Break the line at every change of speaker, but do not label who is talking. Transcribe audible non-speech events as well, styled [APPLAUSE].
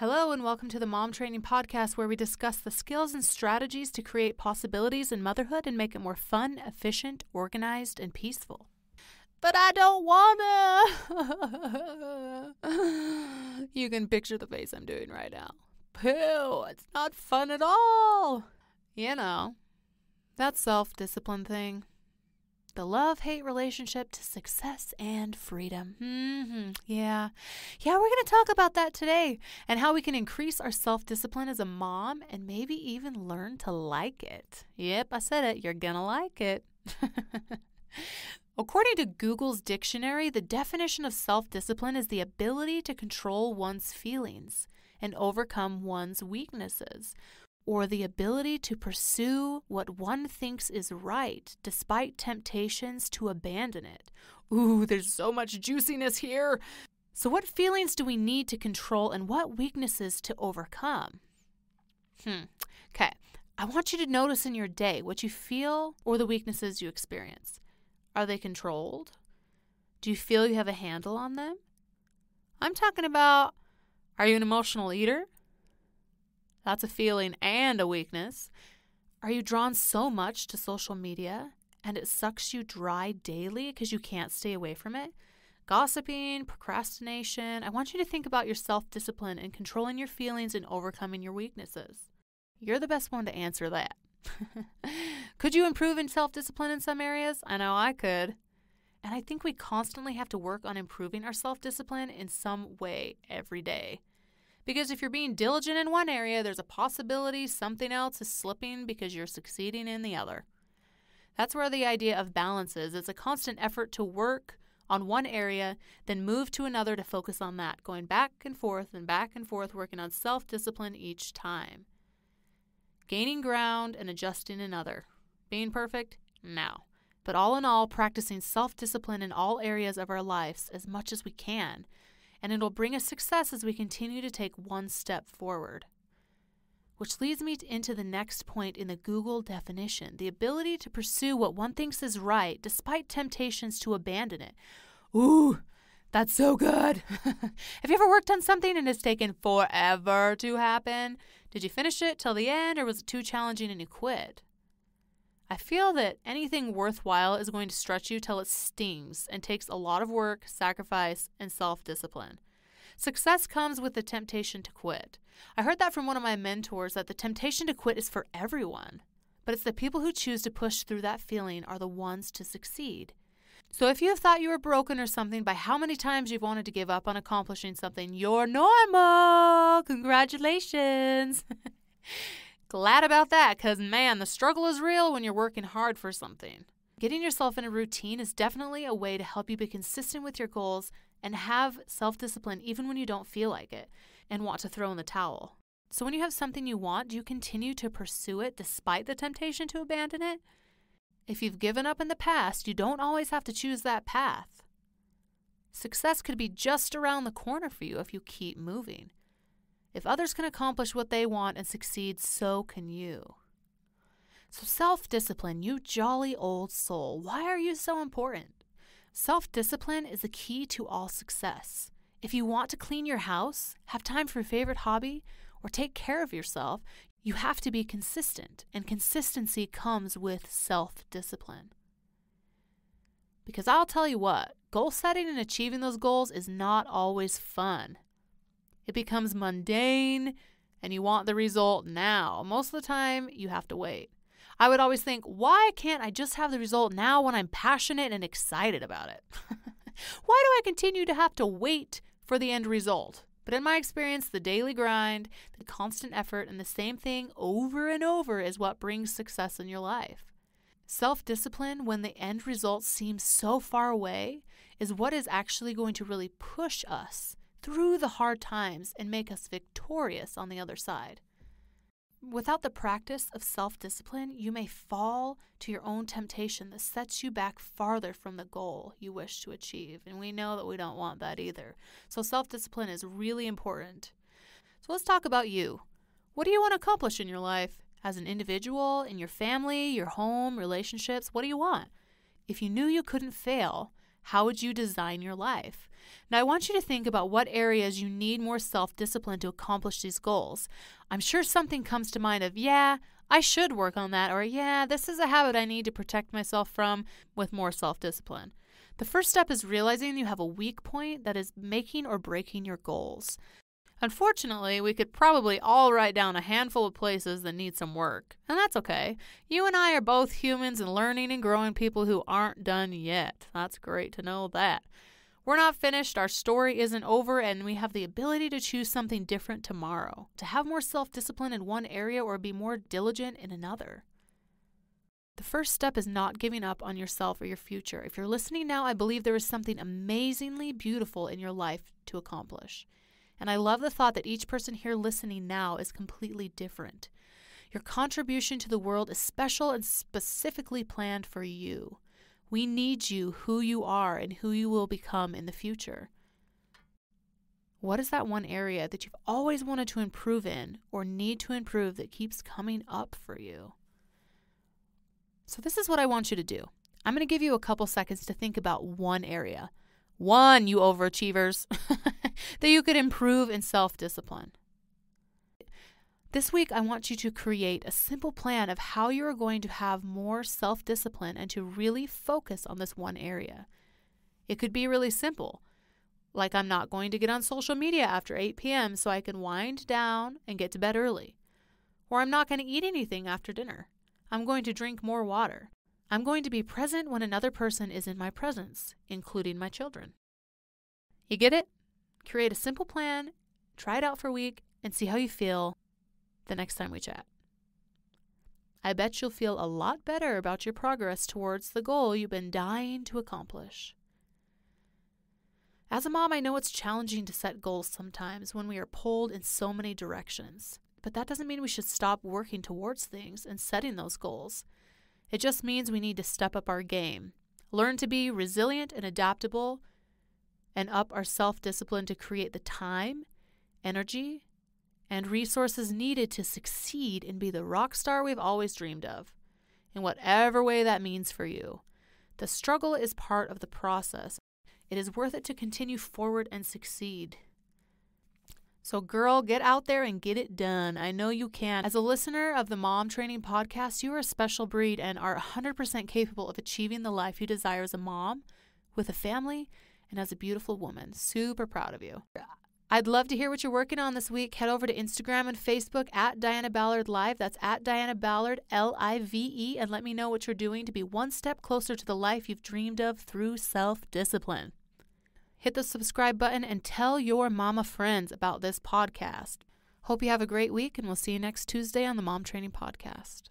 Hello, and welcome to the Mom Training Podcast, where we discuss the skills and strategies to create possibilities in motherhood and make it more fun, efficient, organized, and peaceful. But I don't wanna. [LAUGHS] you can picture the face I'm doing right now. Pooh, it's not fun at all. You know, that self discipline thing the love hate relationship to success and freedom. Mm-hmm. Yeah. Yeah, we're going to talk about that today and how we can increase our self discipline as a mom and maybe even learn to like it. Yep, I said it. You're going to like it. [LAUGHS] According to Google's dictionary, the definition of self discipline is the ability to control one's feelings and overcome one's weaknesses, or the ability to pursue what one thinks is right despite temptations to abandon it. Ooh, there's so much juiciness here. So, what feelings do we need to control and what weaknesses to overcome? Hmm. Okay. I want you to notice in your day what you feel or the weaknesses you experience. Are they controlled? Do you feel you have a handle on them? I'm talking about are you an emotional eater? That's a feeling and a weakness. Are you drawn so much to social media and it sucks you dry daily because you can't stay away from it? Gossiping, procrastination. I want you to think about your self discipline and controlling your feelings and overcoming your weaknesses. You're the best one to answer that. [LAUGHS] could you improve in self discipline in some areas? I know I could. And I think we constantly have to work on improving our self discipline in some way every day. Because if you're being diligent in one area, there's a possibility something else is slipping because you're succeeding in the other. That's where the idea of balance is. It's a constant effort to work on one area, then move to another to focus on that, going back and forth and back and forth, working on self discipline each time. Gaining ground and adjusting another. Being perfect? No. But all in all, practicing self discipline in all areas of our lives as much as we can and it'll bring us success as we continue to take one step forward. Which leads me into the next point in the Google definition the ability to pursue what one thinks is right despite temptations to abandon it. Ooh, that's so good. [LAUGHS] Have you ever worked on something and it's taken forever to happen? Did you finish it till the end or was it too challenging and you quit? I feel that anything worthwhile is going to stretch you till it stings and takes a lot of work, sacrifice, and self discipline. Success comes with the temptation to quit. I heard that from one of my mentors that the temptation to quit is for everyone, but it's the people who choose to push through that feeling are the ones to succeed. So if you have thought you were broken or something by how many times you've wanted to give up on accomplishing something, you're normal. Congratulations. [LAUGHS] Glad about that because, man, the struggle is real when you're working hard for something. Getting yourself in a routine is definitely a way to help you be consistent with your goals and have self discipline even when you don't feel like it and want to throw in the towel. So, when you have something you want, do you continue to pursue it despite the temptation to abandon it? If you've given up in the past, you don't always have to choose that path. Success could be just around the corner for you if you keep moving. If others can accomplish what they want and succeed, so can you. So, self discipline, you jolly old soul, why are you so important? Self discipline is the key to all success. If you want to clean your house, have time for your favorite hobby, or take care of yourself, you have to be consistent, and consistency comes with self discipline. Because I'll tell you what, goal setting and achieving those goals is not always fun. It becomes mundane and you want the result now. Most of the time, you have to wait. I would always think, why can't I just have the result now when I'm passionate and excited about it? [LAUGHS] why do I continue to have to wait for the end result? But in my experience, the daily grind, the constant effort, and the same thing over and over is what brings success in your life. Self discipline, when the end result seems so far away, is what is actually going to really push us through the hard times and make us victorious on the other side. Without the practice of self discipline, you may fall to your own temptation that sets you back farther from the goal you wish to achieve. And we know that we don't want that either. So, self discipline is really important. So, let's talk about you. What do you want to accomplish in your life? As an individual, in your family, your home, relationships, what do you want? If you knew you couldn't fail, how would you design your life? Now, I want you to think about what areas you need more self discipline to accomplish these goals. I'm sure something comes to mind of, yeah, I should work on that, or yeah, this is a habit I need to protect myself from with more self discipline. The first step is realizing you have a weak point that is making or breaking your goals. Unfortunately, we could probably all write down a handful of places that need some work, and that's okay. You and I are both humans and learning and growing people who aren't done yet. That's great to know that. We're not finished, our story isn't over, and we have the ability to choose something different tomorrow, to have more self discipline in one area or be more diligent in another. The first step is not giving up on yourself or your future. If you're listening now, I believe there is something amazingly beautiful in your life to accomplish. And I love the thought that each person here listening now is completely different. Your contribution to the world is special and specifically planned for you. We need you, who you are, and who you will become in the future. What is that one area that you've always wanted to improve in or need to improve that keeps coming up for you? So, this is what I want you to do. I'm going to give you a couple seconds to think about one area. One, you overachievers. [LAUGHS] that you could improve in self discipline. This week, I want you to create a simple plan of how you are going to have more self discipline and to really focus on this one area. It could be really simple, like I'm not going to get on social media after 8 p.m. so I can wind down and get to bed early. Or I'm not going to eat anything after dinner. I'm going to drink more water. I'm going to be present when another person is in my presence, including my children. You get it? Create a simple plan, try it out for a week, and see how you feel the next time we chat. I bet you'll feel a lot better about your progress towards the goal you've been dying to accomplish. As a mom, I know it's challenging to set goals sometimes when we are pulled in so many directions, but that doesn't mean we should stop working towards things and setting those goals. It just means we need to step up our game, learn to be resilient and adaptable, and up our self discipline to create the time, energy, and resources needed to succeed and be the rock star we've always dreamed of, in whatever way that means for you. The struggle is part of the process. It is worth it to continue forward and succeed. So, girl, get out there and get it done. I know you can. As a listener of the Mom Training Podcast, you are a special breed and are 100% capable of achieving the life you desire as a mom, with a family, and as a beautiful woman. Super proud of you. I'd love to hear what you're working on this week. Head over to Instagram and Facebook at Diana Ballard Live. That's at Diana Ballard, L I V E, and let me know what you're doing to be one step closer to the life you've dreamed of through self discipline. Hit the subscribe button and tell your mama friends about this podcast. Hope you have a great week, and we'll see you next Tuesday on the Mom Training Podcast.